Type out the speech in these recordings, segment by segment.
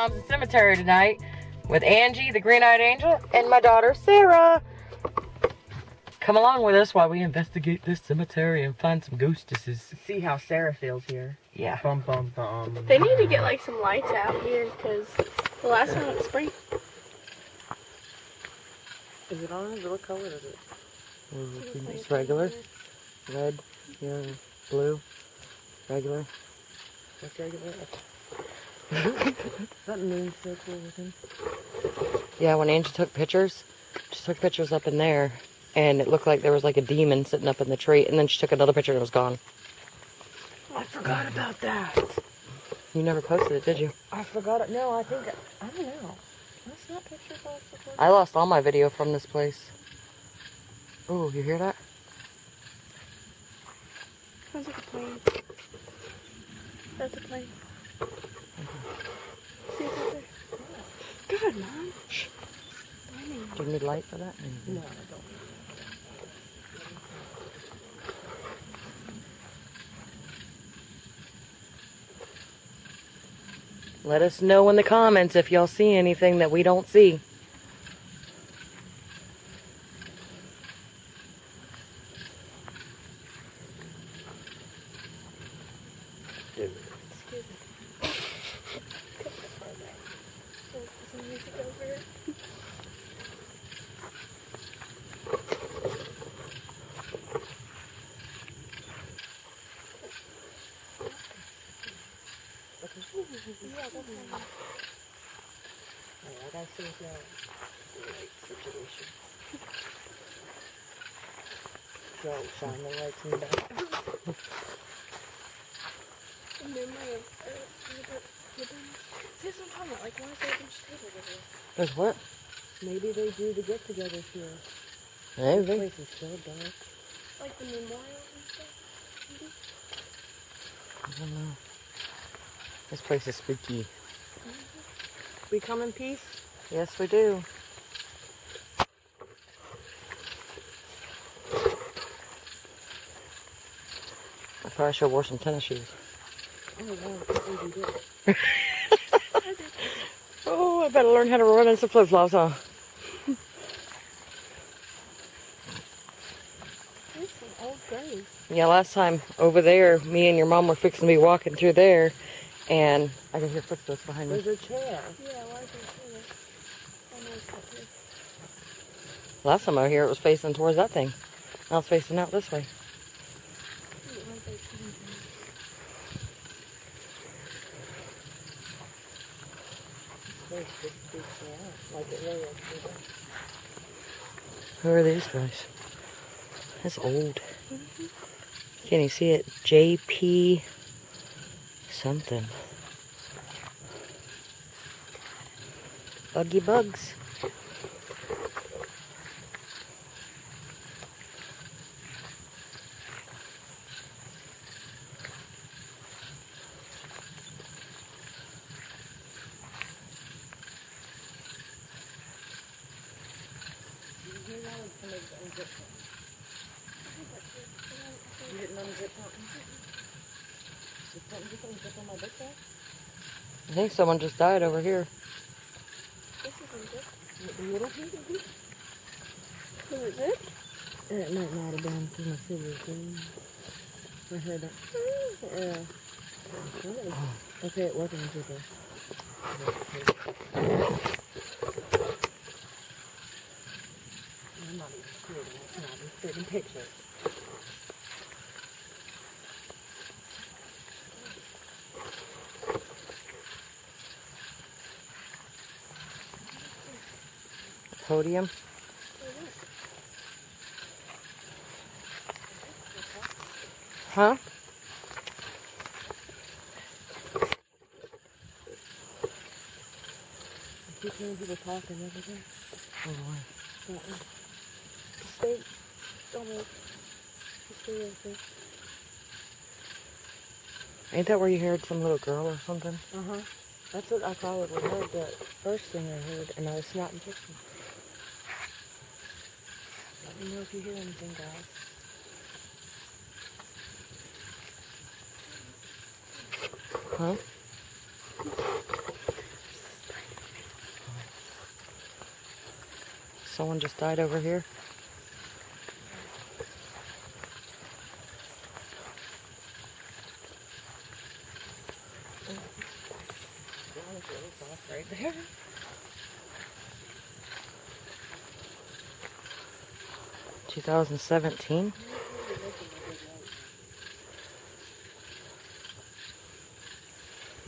We're at the Cemetery tonight with Angie, the Green-Eyed Angel, and my daughter, Sarah. Come along with us while we investigate this cemetery and find some ghostesses. See how Sarah feels here. Yeah. Bum bum bum. They need to get like some lights out here because the last one was spring. Is it orange? What color is it? Mm, it's regular. Red, yellow, blue, regular. That's regular. That moon circle with him. Yeah, when Angie took pictures, she took pictures up in there, and it looked like there was like a demon sitting up in the tree, and then she took another picture and it was gone. Oh, I forgot about that. You never posted it, did you? I forgot it. No, I think I don't know. That's not pictures I. I lost all my video from this place. Oh, you hear that? Sounds like a plane. That's a plane. God, mom. Shh. Do you need light for that? No, I don't. Let us know in the comments if y'all see anything that we don't see. Dude. Excuse me. There's some music over here. Yeah, that's fine. Alright, I gotta see if y'all light situation. Go shine the lights in the back. And then uh, the- the bunny- See, that's what I'm talking about. Like, why is there a bunch of tables over there? There's what? Maybe they do the get-togethers here. Maybe. This place is so dark. Like the memorial and stuff? Maybe? I don't know. This place is spooky. We come in peace. Yes, we do. I probably should have wore some tennis shoes. Oh wow, I can't believe you did. Oh, I better learn how to run in some flip-flops, huh? There's some old graves. Yeah, last time over there, me and your mom were fixing to be walking through there, and I can hear footsteps behind me. There's a chair. Yeah, why is there a chair? It's got this. Last time I was here, it was facing towards that thing. Now it's facing out this way. Who are these guys? That's old. Can you see it? JP something. Buggy bugs. You didn't unzip something? Did something just unzip on my book bag? I think someone just died over here. This isn't little? Who is it? It might not have been from. I heard. Yeah. Okay, it wasn't a. I'm not even it now. I'm taking pictures. Podium. Huh? Oh boy. Stay. Don't move. Stay right there. Ain't that where you heard some little girl or something? Uh huh. That's what I probably heard. The first thing I heard, and I was snapping pictures. Me know if you hear anything, guys. Huh? Someone just died over here. 2017.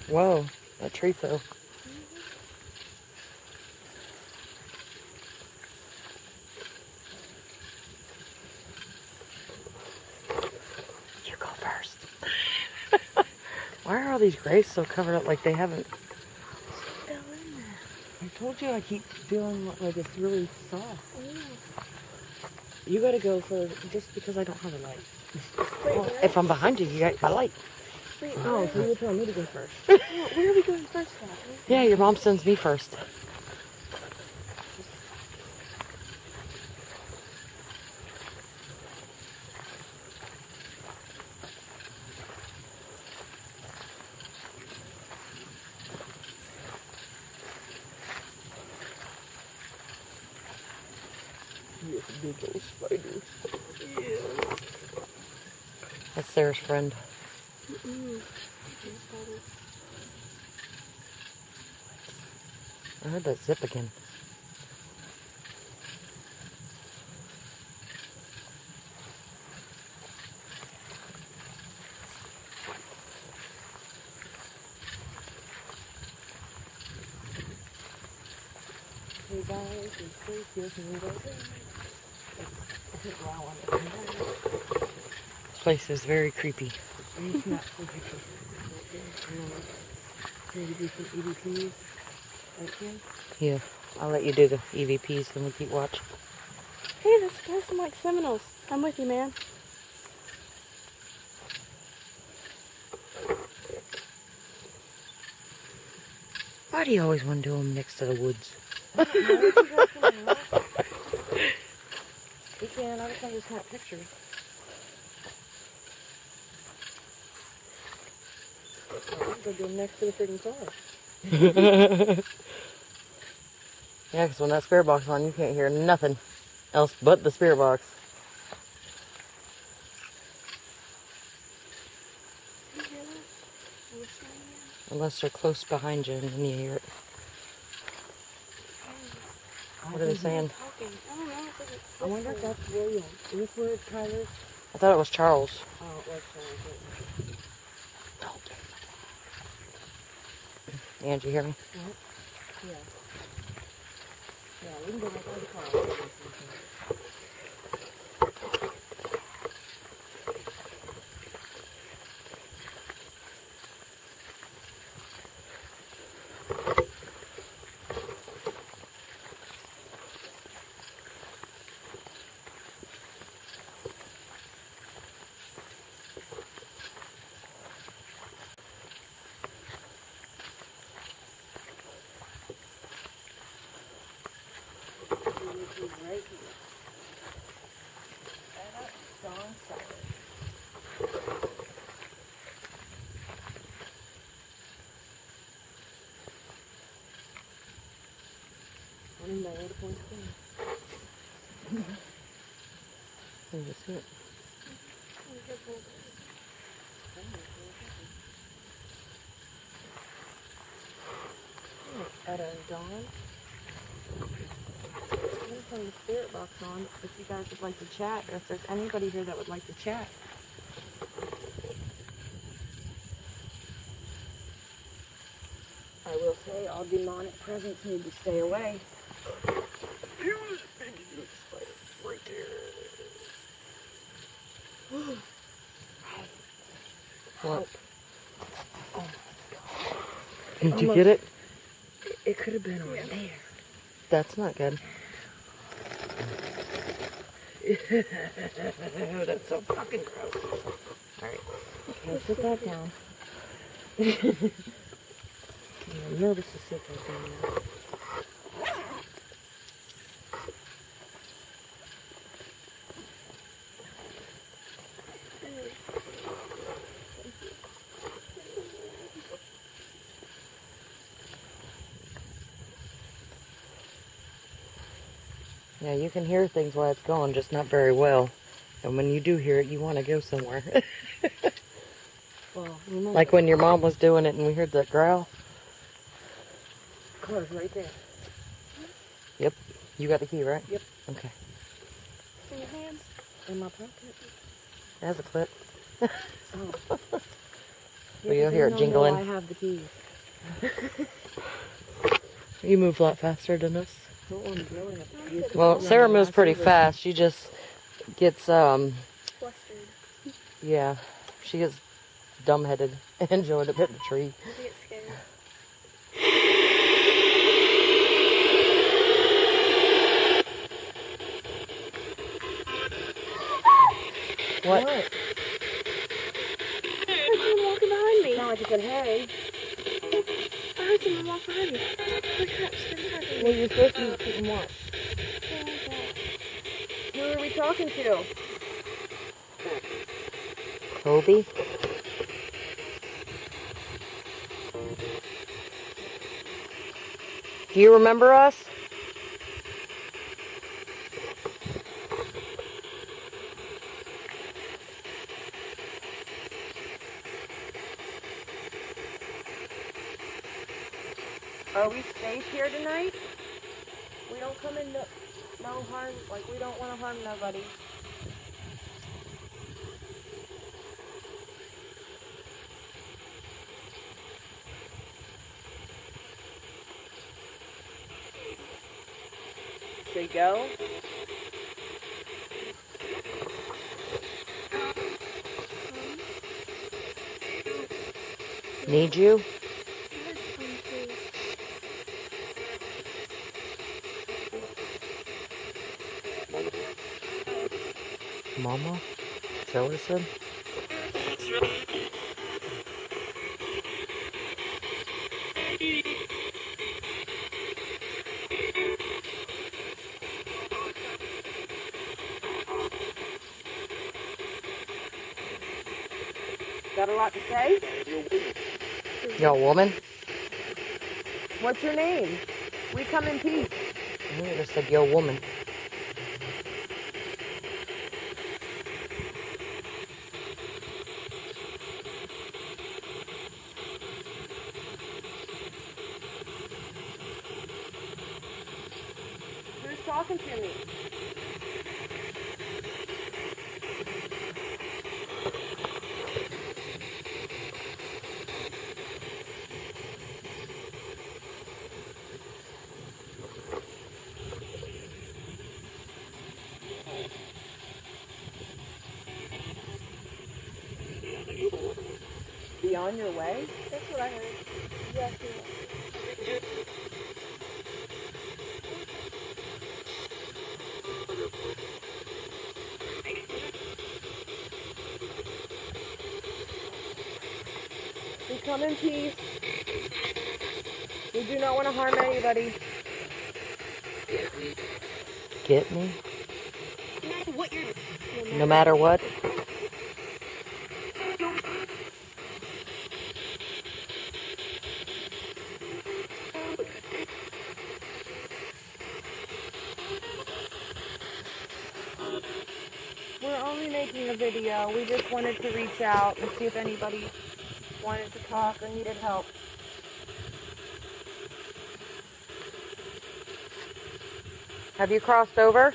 Whoa, that tree fell. You go first. Why are all these graves so covered up like they haven't? I told you I keep feeling like it's really soft. Oh. You gotta go for just because I don't have a light. Wait, Well, if I'm behind you, you got my light. wait, Oh, so you're telling me to go first. where, are we going first? Yeah, your mom sends me first. You big old spider. That's Sarah's friend. Mm-mm. I heard that zip again. Hey guys, it's This place is very creepy. And it's not so pictures. Maybe do some EVPs. Right here. Yeah, I'll let you do the EVPs and we keep watch. Hey, this guy's from like Seminoles. I'm with you, man. Why do you always want to do them next to the woods? No, you guys can out. We can. I just want to snap pictures. I'm gonna do them next to the freaking car. yeah, because when that spirit box is on, you can't hear nothing else but the spirit box. You hear that? Whistling again? Unless they're close behind you and then you hear it. What are they saying? I don't know. It's like it's I wonder if that's William. Is this where Tyler's? I thought it was Charles. Oh, it was Tyler's. Angie, hear me? Yeah. Yeah, we can go back to the car. Right here. Dawn Sawyer. I don't know where the point's going. Can you it? At a dawn. I'm turn the spirit box on if you guys would like to chat, or if there's anybody here that would like to chat. I will say all demonic presence need to stay away. Right there. What? Did you get it? It could have been on there. That's not good. That's so fucking gross. Alright. Okay, sit that down. I'm nervous to sit that down now. Yeah, you can hear things while it's going, just not very well. And when you do hear it, you want to go somewhere. Well, like when your mom was doing it and we heard that growl. car's right there. Yep. You got the key, right? Yep. Okay. In your hands. In my pocket. Has a clip. Oh. Well, Yeah, you'll hear it jingling. I have the keys. You move a lot faster than us. Don't want to blow it up. You- Well, Sarah moves pretty fast. She just gets, um, Flustered. yeah, she gets dumbheaded and joined up hitting the tree. I get scared. What? I heard someone walking behind me. Not like you said, hey. I heard someone walk behind me. Holy crap, gonna hurt me. Well, you're supposed to keep them watch. Oh my god. Who are we talking to? Kobe? Do you remember us? Are we safe here tonight? We don't come in no, no harm, like we don't want to harm nobody. Should we go? Need you? I heard someone too. Mama? Is that what it said? Got a lot to say? Yo, woman? What's your name? We come in peace. I just said yo, woman. On your way? That's what I heard. Yeah, yeah. We come in peace. We do not want to harm anybody. Get me? No matter what you're No matter what? Only making a video. We just wanted to reach out and see if anybody wanted to talk or needed help. Have you crossed over?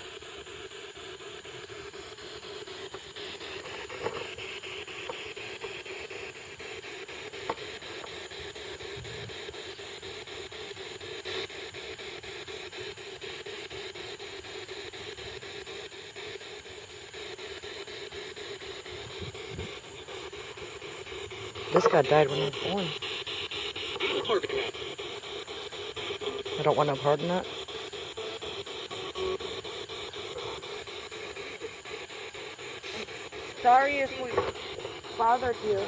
Guy died when I was born. I don't want to part in that. Sorry if we bothered you.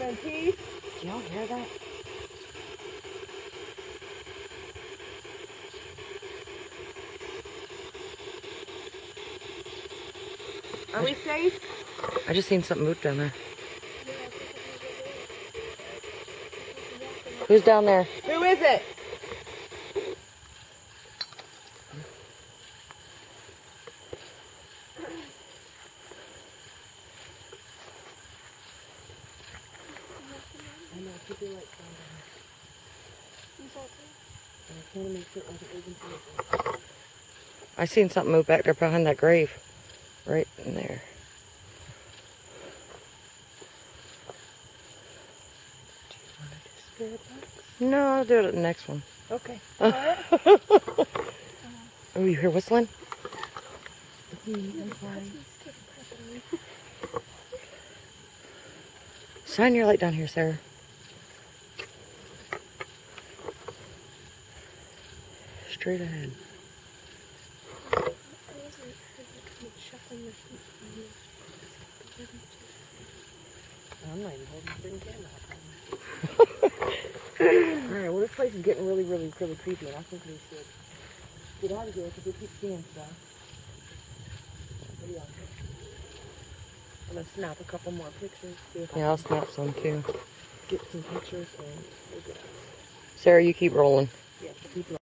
In peace. Do y'all hear that? Are we safe? I just seen something move down there. Who's down there? Who is it? I seen something move back there behind that grave. Right in there. No, I'll do it at the next one. Okay. oh, you hear whistling? Shine your light down here, Sarah. Straight ahead. I'm not even holding the camera. Alright, well this place is getting really, really, really creepy and I think we should get out of here because we keep seeing stuff. What do y'all think? I'm gonna snap a couple more pictures, see if I Yeah, I'll snap some too. get some pictures and we'll get out. Sarah, you keep rolling. Yeah, keep Thank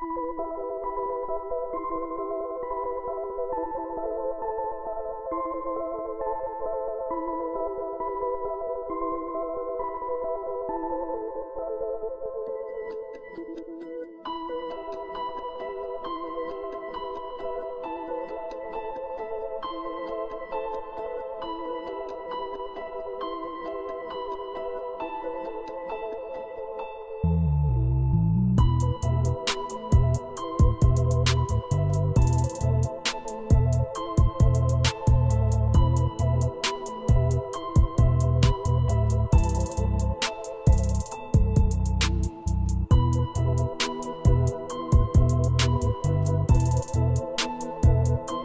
Thank you.